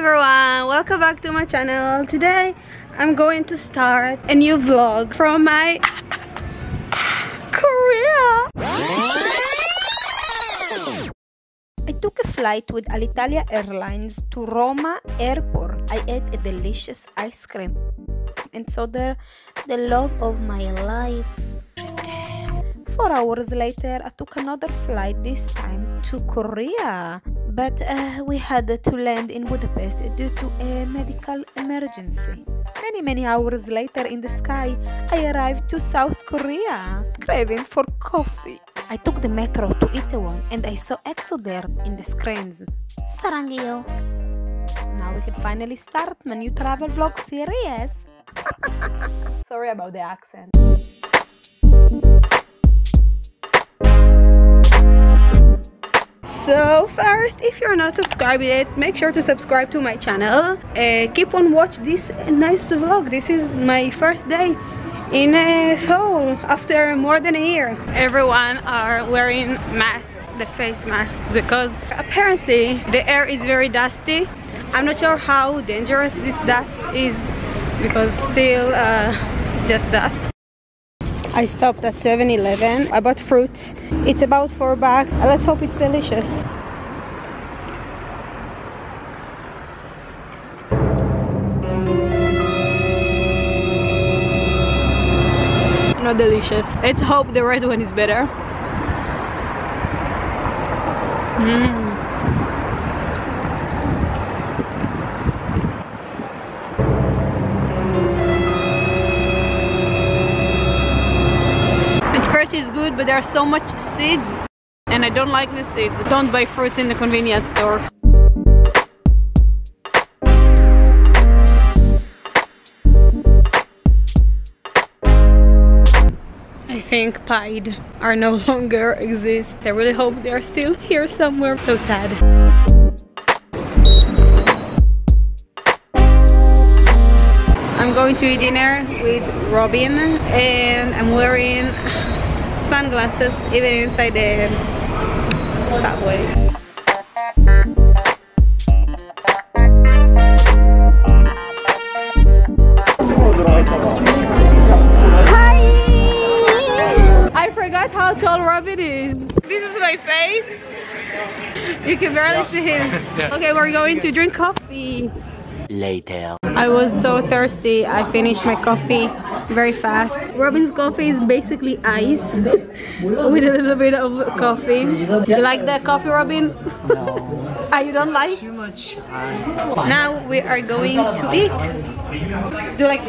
everyone welcome back to my channel today i'm going to start a new vlog from my korea I took a flight with Alitalia Airlines to Roma Airport. I ate a delicious ice cream and saw there the love of my life. Four hours later, I took another flight, this time to Korea. But uh, we had to land in Budapest due to a medical emergency. Many, many hours later in the sky, I arrived to South Korea, craving for coffee. I took the metro to Itaewon and I saw EXO there in the screens. Sarangyo! Now we can finally start my new travel vlog series. Sorry about the accent. So first, if you're not subscribed yet, make sure to subscribe to my channel. Uh, keep on watch this nice vlog. This is my first day in uh, Seoul after more than a year. Everyone are wearing masks, the face masks, because apparently the air is very dusty. I'm not sure how dangerous this dust is because still uh, just dust. I stopped at 7-Eleven. I bought fruits. It's about 4 bucks. Let's hope it's delicious. Not delicious. Let's hope the red one is better. Mmm. But there's so much seeds and I don't like the seeds. Don't buy fruits in the convenience store. I think Pied are no longer exist. I really hope they're still here somewhere. So sad. I'm going to eat dinner with Robin and I'm wearing sunglasses even inside the subway. Hi! I forgot how tall Robin is. This is my face. You can barely see him. Okay, we're going to drink coffee later. I was so thirsty. I finished my coffee very fast. Robin's coffee is basically ice with a little bit of coffee. You like the coffee, Robin? No. ah, you don't like? Too much ice. Now we are going to eat. Do you like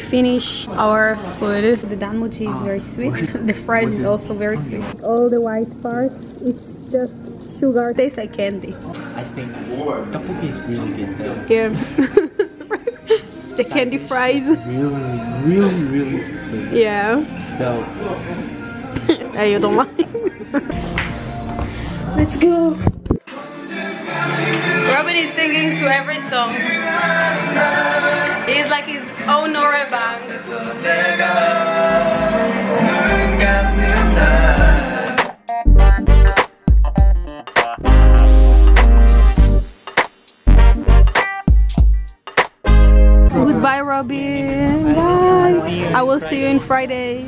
finish our food. The danmuji is very sweet. Ah, the fries is also very sweet. All the white parts, it's just sugar. Tastes like candy. I think tteokbokki is really good though. Yeah. the candy fries. Really, really, really sweet. Yeah. So. you don't like. Let's go. Robin is singing to every song. He's like his own oh, noraebang. Goodbye, Robin. Bye. I will see you in Friday.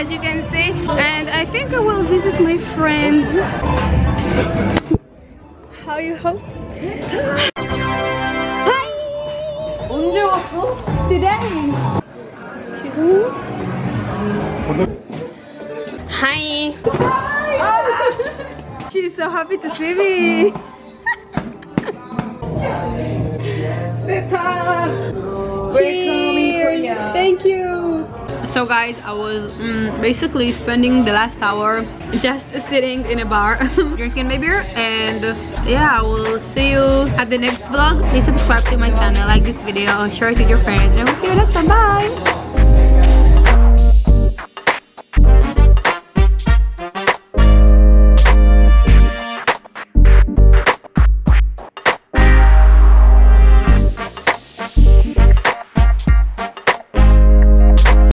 as you can see and I think I will visit my friends how you hope Hi 언제 왔어? Today Hi She's so happy to see me Cheers! So guys, I was mm, basically spending the last hour just sitting in a bar drinking my beer and yeah, I will see you at the next vlog. Please subscribe to my channel, like this video, share it with your friends and we'll see you next time. Bye!